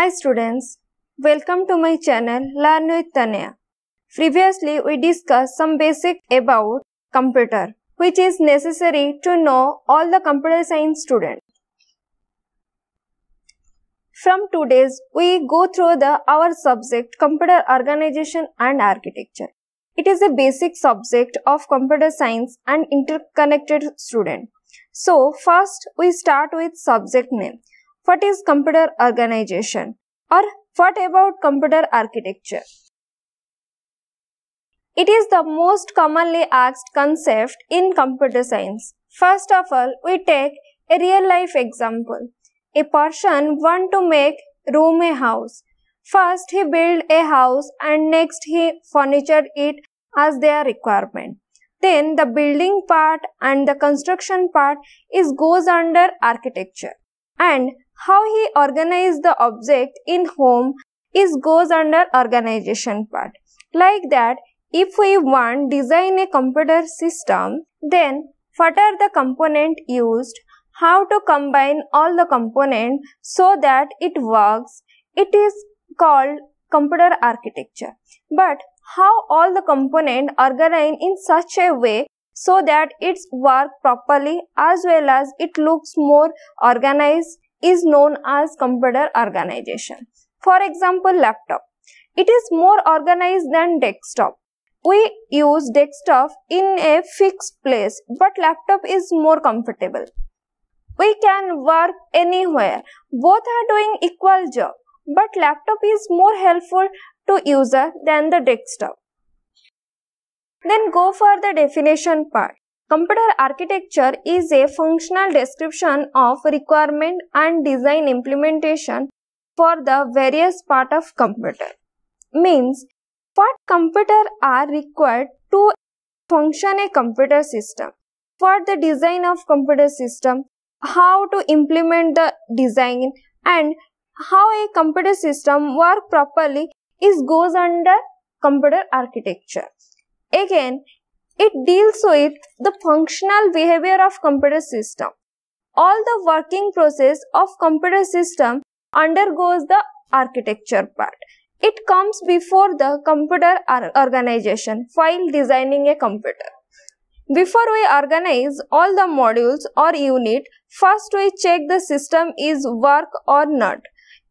Hi students, welcome to my channel Learn with Tanaya. Previously we discussed some basic about computer which is necessary to know all the computer science students. From today's we go through the our subject computer organization and architecture. It is a basic subject of computer science and interconnected student. So first we start with subject name. What is computer organization? Or what about computer architecture? It is the most commonly asked concept in computer science. First of all, we take a real life example. A person want to make room a house. First he build a house and next he furniture it as their requirement. Then the building part and the construction part is goes under architecture. And how he organize the object in home is goes under organization part. Like that, if we want design a computer system, then what are the component used, how to combine all the component so that it works, it is called computer architecture. But how all the component organized in such a way so that it's work properly as well as it looks more organized is known as computer organization. For example, laptop. It is more organized than desktop. We use desktop in a fixed place, but laptop is more comfortable. We can work anywhere. Both are doing equal job, but laptop is more helpful to user than the desktop. Then go for the definition part. Computer architecture is a functional description of requirement and design implementation for the various part of computer. Means what computer are required to function a computer system. For the design of computer system, how to implement the design and how a computer system work properly is goes under computer architecture. Again, it deals with the functional behavior of computer system. All the working process of computer system undergoes the architecture part. It comes before the computer organization while designing a computer. Before we organize all the modules or unit, first we check the system is work or not.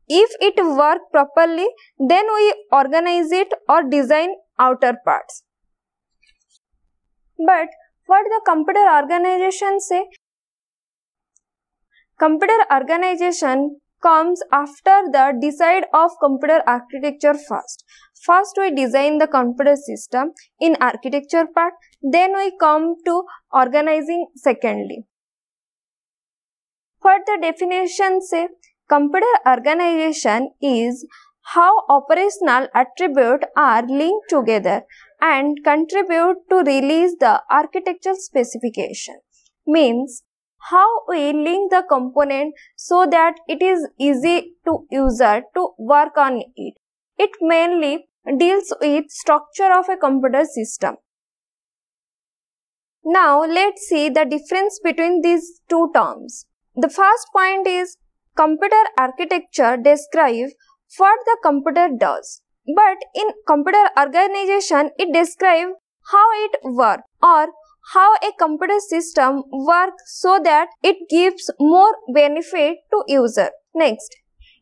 If it work properly, then we organize it or design outer parts. But what the computer organization say? Computer organization comes after the decide of computer architecture first. First we design the computer system in architecture part, then we come to organizing secondly. What the definition say? Computer organization is how operational attributes are linked together and contribute to release the architectural specification. Means how we link the component so that it is easy to user to work on it. It mainly deals with structure of a computer system. Now let's see the difference between these two terms. The first point is computer architecture describe what the computer does. But in computer organization, it describes how it works or how a computer system works so that it gives more benefit to user. Next,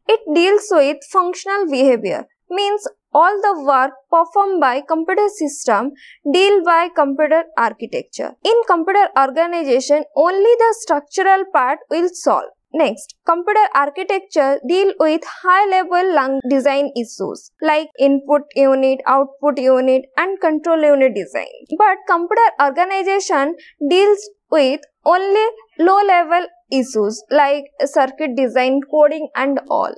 it deals with functional behavior, means all the work performed by computer system deal by computer architecture. In computer organization, only the structural part will solve. Next, computer architecture deal with high-level design issues like input unit, output unit and control unit design. But computer organization deals with only low-level issues like circuit design, coding and all.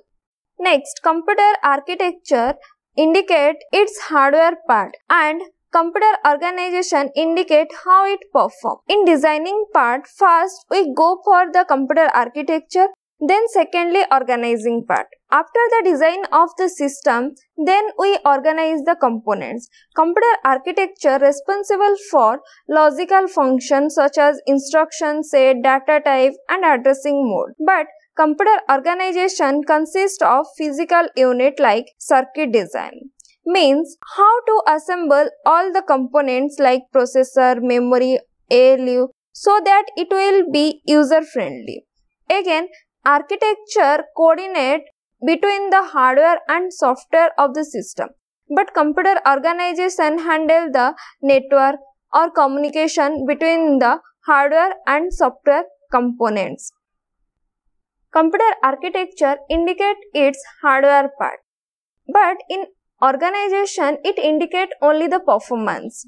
Next, computer architecture indicate its hardware part and Computer organization indicate how it perform. In designing part, first we go for the computer architecture, then secondly organizing part. After the design of the system, then we organize the components. Computer architecture responsible for logical functions such as instruction set, data type and addressing mode. But Computer organization consists of physical unit like circuit design. Means how to assemble all the components like processor, memory, ALU so that it will be user friendly. Again, architecture coordinate between the hardware and software of the system. But computer organization handle the network or communication between the hardware and software components. Computer architecture indicates its hardware part, but in organization it indicates only the performance.